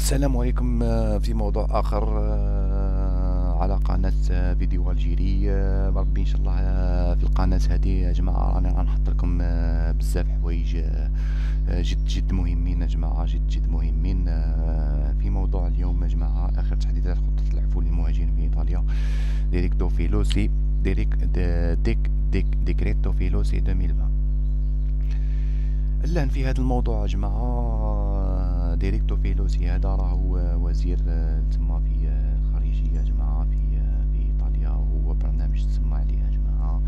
السلام عليكم آه، في موضوع آخر آه، على قناة آه، فيديو ألجيري. بربي إن شاء الله في القناة هذه يا جماعة راني غنحط لكم بزاف حوايج جد جد مهمين يا جماعة جد جد مهمين. في موضوع اليوم يا جماعة آخر تحديثات خطة العفو للمهاجرين في إيطاليا. Decreto Flussi decre dec dec Decreto Flussi 2020 اللهن في هذا الموضوع يا جماعة Decreto Flussi هذا راه وزير تما في الخارجية يا جماعة في في إيطاليا وهو برنامج تسمى عليه جماعة.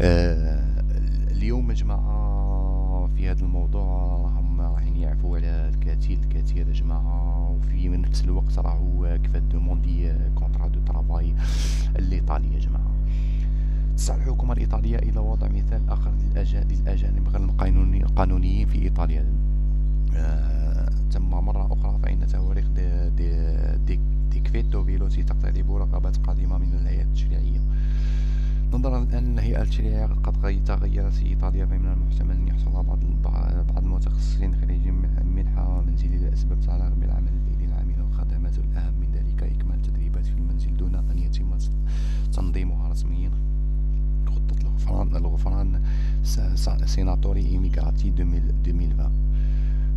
آه، اليوم جماعة في هذا الموضوع راهم رايحين يعفوا على الكثير الكثير جماعة. وفي نفس الوقت راهو كيف demander contrat de travail الإيطالي يا جماعة. تسعى الحكومة الإيطالية إلى وضع مثال آخر للأجانب غير القانونيين في إيطاليا. آه تم مرة أخرى فإن تواريخ دي دي دي ديكفيتو فيلوسي تقترب رغبات قادمة من الهيئات التشريعية نظرا لأن الهيئة التشريعية قد تغيرت في إيطاليا فمن المحتمل أن يحصل بعض بعض المتخصصين خارجين منحة منزلية لأسباب تتعلق بالعمل الفعلي العامل والخدمات والأهم من ذلك إكمال التدريبات في المنزل دون أن يتم تنظيمها رسميا. خطة الغفران الغفران sanatoria immigrati 2020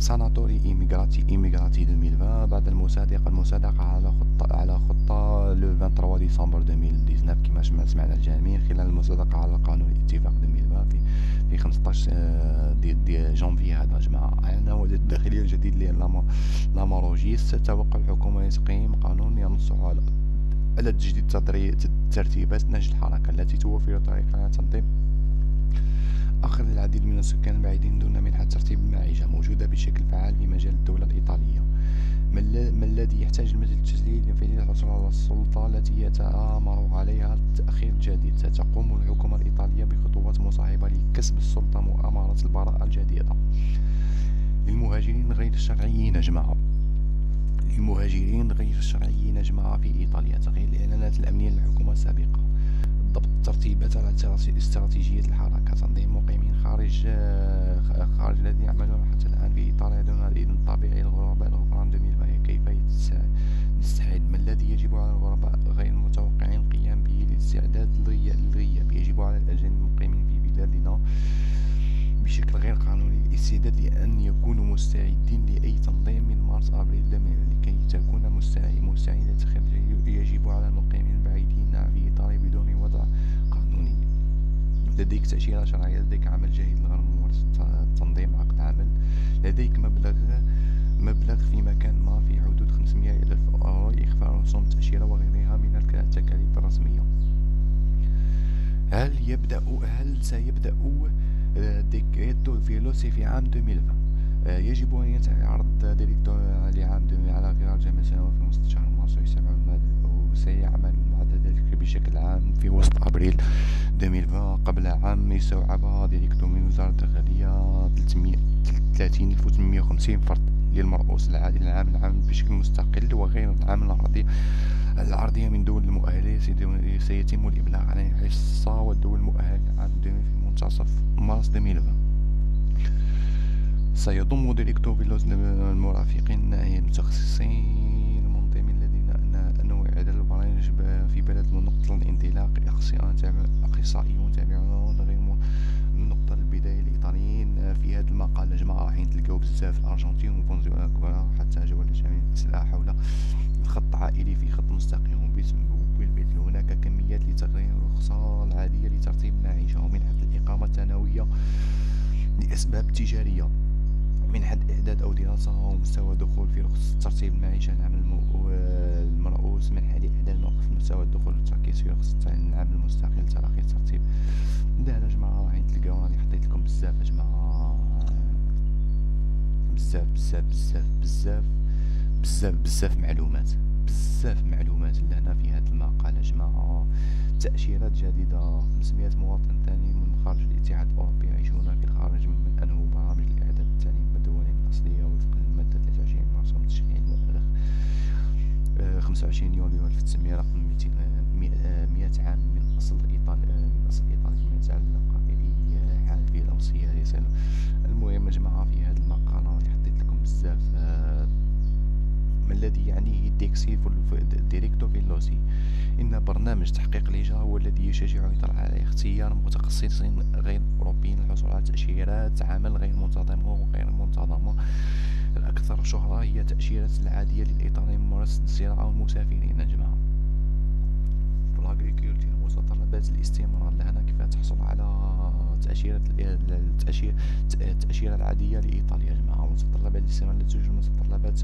sanatoria immigrati immigrati 2020 بعد المصادقة المصادقة على خطة على خطة le 23 ديسمبر 2019 كما سمعنا الجميع خلال المصادقة على قانون الاتفاق 2020 في في 15 آه، de, de جانفي هذا جماعة. وزير الداخلية الجديد لامورجيزي توقع الحكومة تقييم قانون ينص على على تجديد ترتيبات نهج الحركة التي توفر طريقة لتنظيم أخذ العديد من السكان البعيدين دون منحة ترتيب المعيشة موجودة بشكل فعال في مجال الدولة الإيطالية. ما الذي يحتاج المجلس التجديد لفعل الحصول على السلطة التي يتآمر عليها التأخير الجديد ستقوم الحكومة الإيطالية بخطوات مصاحبة لكسب السلطة مؤامرة البراءة الجديدة. للمهاجرين غير الشرعيين جماعة للمهاجرين غير الشرعيين جماعة في إيطاليا. تغيير الإعلانات الأمنية للحكومة السابقة. ضبط الترتيبات على استراتيجية الحركة. تنظيم مقيمين خارج خارج الذين يعملون حتى الآن في إيطاليا دون الإذن الطبيعي للغرباء الغفران 2000 كيف نستعد ما الذي يجب على الغرباء؟ غير المتوقعين القيام به للاستعداد للغياب. يجب على الأجانب المقيمين في بلادنا بشكل غير قانوني الاستعداد لأن يكونوا مستعدين لأي تنظيم من مارس أبريل لكي تكون مستعدين لتخيل يجب على المقيمين البعيدين في إيطاليا بدون وضع قانوني. لديك تأشيرة شرعية لديك عمل جيد لغير تنظيم عقد عمل. لديك مبلغ مبلغ في مكان ما في حدود 500 إلى 1000 أورو لإخفاء رسوم التأشيرة وغيرها من التكاليف الرسمية. هل يبدأ هل سيبدأ decreto flussi في عام 2020 آه، يجب أن ينتهي عرض decreto لعام 2000 على غرار جامعة سنوات في مستشار مارس وسيعمل بعد ذلك بشكل عام في وسط أبريل 2020 قبل عام يستوعب decreto من وزارة الداخلية 30850 فرد للمرؤوس العادي للعام العام بشكل مستقل وغير العام العرضي العرضية من دول المؤهلة سيتم الإبلاغ عن الحصة والدول المؤهلة عام 2000 منتصف مارس 2020 سيضم ديريكتو فيلوز المرافقين المتخصصين المنظمين الذين أنه إعداد البرامج في بلد نقطة الانطلاق. أخصائيون تابعون غير النقطة البداية الإيطاليين في هذا المقال. جماعة رايحين تلقاو بزاف الأرجنتين وفنزويلا حتى جوال شمال السلاح حول الخط العائلي في خط مستقيم بالمثل لأسباب تجارية. منحة إعداد أو دراسة ومستوى الدخول في رخصة ترتيب المعيشة العام المرؤوس منحة لإعداد الموقف مستوى الدخول والتركيز في رخصة العام المستقل تراخيص ترتيب ده يا جماعة راهي تلقاو راني حطيت لكم بزاف جماعة. بزاف بزاف بزاف بزاف بزاف بزاف معلومات. بزاف معلومات لهنا في هذا تأشيرات جديدة 500 مواطن ثاني من خارج الاتحاد الأوروبي يعيشون في الخارج ممن أنهوا برامج الإعداد التعليم بالدول الأصلية وفق المادة 23 مرسوم التشريعي المؤرخ. 25 يوليو 1900 رقم 200 100 عام من أصل إيطالي من أصل إيطالي فيما يتعلق بأي حال في الأوصية المهم يا جماعة في هذا المقال راني حطيت لكم بزاف الذي يعنيه ديكسي decreto flussi. إن برنامج تحقيق الهجرة هو الذي يشجع ويطرح على اختيار متخصصين غير أوروبيين للحصول على تأشيرات عمل غير منتظمة وغير منتظمة. الأكثر شهرة هي تأشيرات العادية للإيطاليين ممارسة الزراعة والمسافرين جماعة في متطلبات الاستمرار لهنا كيف تحصل على تأشيرة التأشيرة التأشيرة العادية لإيطاليا يا جماعة متطلبات الاستمرار لا توجد متطلبات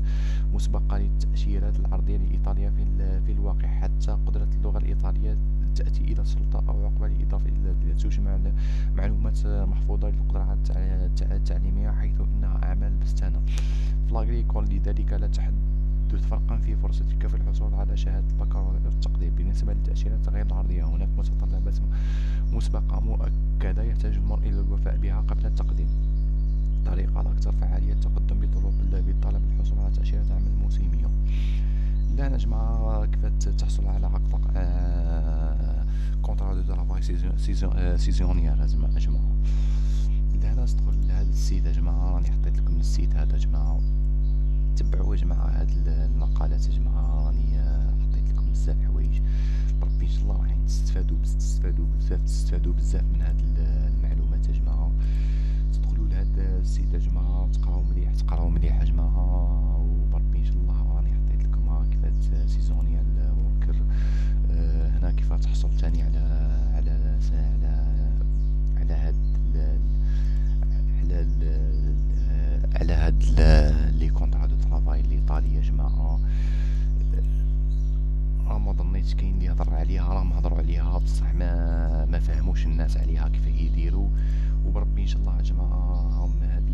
مسبقة للتأشيرات العرضية لإيطاليا في, في الواقع. حتى قدرة اللغة الإيطالية تأتي إلى السلطة أو عقبة لإضافة إلى تجمع معلومات محفوظة للقدرة التعليمية حيث إنها أعمال بستانة. فلاغريكول لذلك لا تحدث فرقا في فرصتك في الحصول على شهادة البكالوريا بالنسبة للتأشيرات غير العرضية. هناك متطلبات مسبقة مؤكدة يحتاج المرء إلى الوفاء بها قبل التقديم. طريقة الأكثر فعالية التقدم بطلب الحصول على تأشيرة عمل موسمية لا جماعة كيف تحصل على عقد contrat de travail saisonnier يا جماعة لهنا تدخل لهذا ال site يا جماعة. راني حطيت لكم ال site هذا يا جماعة. تبعوا يا جماعة هاد المقالات يا جماعة. راني بزاف حوايج. بربي ان شاء الله راح تستفادوا تستفادوا بزاف تستفادوا بزاف من هاد المعلومات يا جماعة. تدخلوا لهاد ال site يا جماعة تقراو مليح تقراو مليح يا جماعة. وبربي ان شاء الله راني حطيت لكم ها كيفاش seasonal worker آه، هنا كيف تحصل تاني على على على على هاد ظنيتش كاين اللي يهضر عليها راه هضروا عليها بصح ما ما فهموش الناس عليها كيف يديروا. وبربي إن شاء الله يا جماعة هاد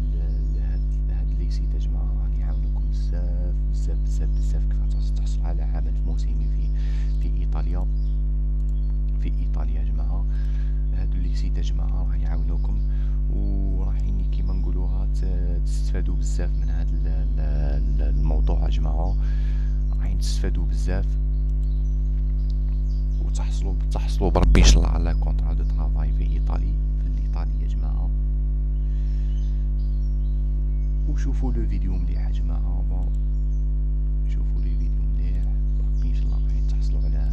هاد هاد les sites جماعة راني يعاونوكم بزاف بزاف بزاف بزاف كيف تحصل على عمل موسمي في في إيطاليا. في إيطاليا يا جماعة. هادو les sites جماعة راه يعاونوكم. وراحين كيما نقولوها تستفادوا بزاف من هذا الموضوع يا جماعة. راحين تستفادوا بزاف. وتحصلوا تحصلوا بربي إن شاء الله على contrat de travail في إيطالي في l'Italie يا جماعة. وشوفوا les vidéos مليح يا جماعة شوفوا les vidéos مليح بربي ان شاء الله راح تحصلوا على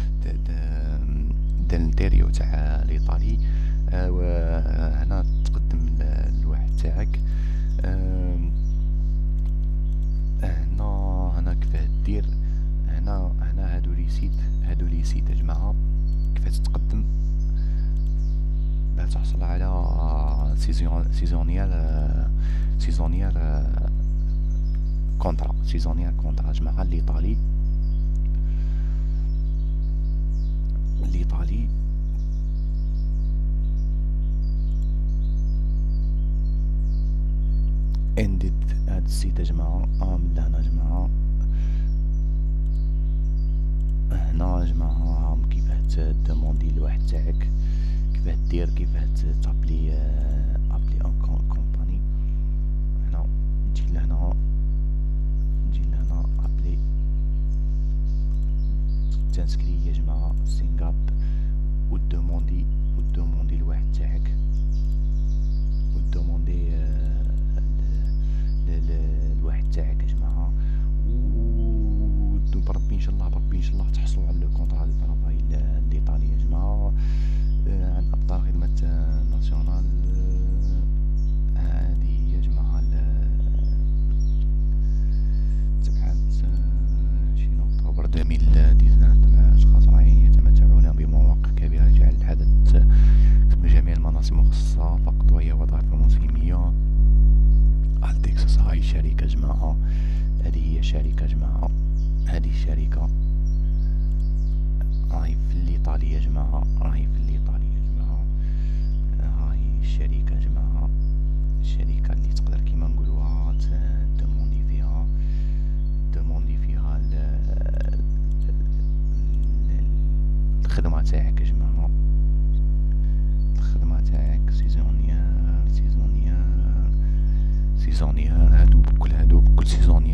d'intérieur تاع l'Italie آه، هنا تقدم الواحد تاعك. هنا هنا كيفاه دير؟ هنا هنا هادو les sites هادو les sites يا جماعة كيفاه تقدم؟ باش تحصل على season seasonal seasonal contrat seasonal contrat جماعة l'Italie الإيطالي اندد هاد ال site يا جماعة. آه من لهنا يا جماعة. هنا يا جماعة هاهم كيفاه ت demander الواحد تاعك؟ كيفاه دير؟ كيفاه ت apply apply in company؟ هنا تجي لهنا. تجي لهنا apply. تنسكري يا جماعة سينغاب. ودوموندي ودوموندي الواحد تاعك ودوموندي الواحد تاعك يا جماعة بربي ان شاء الله بربي ان شاء الله تحصلوا على الكونترا دو طرافاي الايطالي يا جماعة عن ابطال خدمة ناسيونال شركة جماعة. هذه الشركة راهي في الإيطالية جماعة. راهي في الإيطالية جماعة. هاي الشركة جماعة. الشركة اللي تقدر كيما نقولوها ت demander فيها ت demander فيها الخدمة تاعك جماعة. الخدمة تاعك saisonnier saisonnier سيزونيير هادو بكل هادو بكل سيزونيير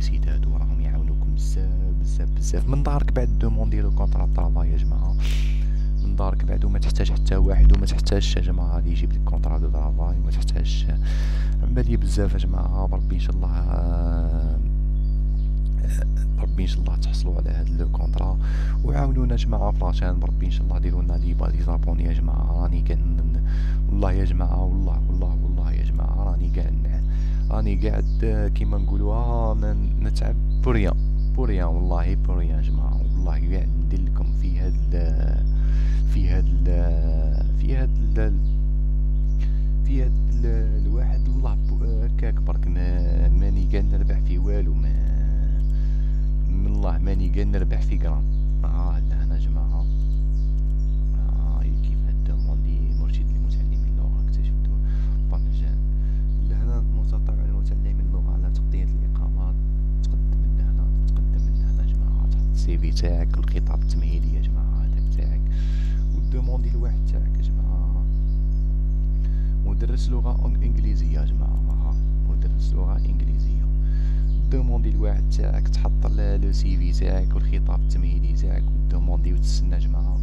les sites هادو راهم يعاونوكم بزاف بزاف بزاف. من دارك بعد demander le contrat de travail يا جماعة. من دارك بعد وما تحتاج حتى واحد وما تحتاجش يا جماعة. غادي يجيب لك contrat de travail وما تحتاجش. عمالية بزاف يا جماعة. بربي إن شاء الله بربي إن شاء الله تحصلوا على هاد le contrat وعاونونا جماعة فراشان بربي إن شاء الله ديروا لنا les les abonnés يا جماعة. راني كان والله يا جماعة والله والله والله يا جماعة. راني قاعد راني قاعد كيما نقولوها نتعب. بوريان بوريان والله بوريان يا جماعة. والله قاعد ندير لكم في هاد في هاد في هاد في هاد الواحد. والله هكاك برك ماني قاعد نربح في والو. ما من الله ماني قال نربح في جرام آه لهنا جماعة. آه كيف هالدوموندي مرشد لمتعلمي اللغة اكتشفتو بمجان لهنا المتطوع لمتعلمي اللغة على تغطية الإقامات. تقدم من لهنا تقدم من لهنا جماعة. تحط ال CV تاعك الخطاب التمهيدي يا جماعة هذاك تاعك. و demandez الواحد تاعك يا جماعة. مدرس لغة إنجليزية يا جماعة. مدرس لغة إنجليزية. demandez الواحد تاعك تحط le CV تاعك والخطاب التمهيدي تاعك و demandez وتسنى جماعة.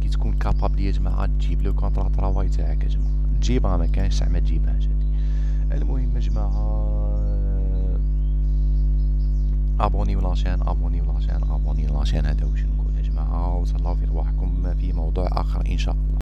كي تكون capable يا جماعة تجيب le contrat travail تاعك يا جماعة. تجيبها ما كانش زعما تجيبهاش المهم جماعة abonnez la chaîne abonnez la chaîne abonnez la chaîne هذا واش نقول يا جماعة؟ وتهلاو في رواحكم في موضوع آخر إن شاء الله.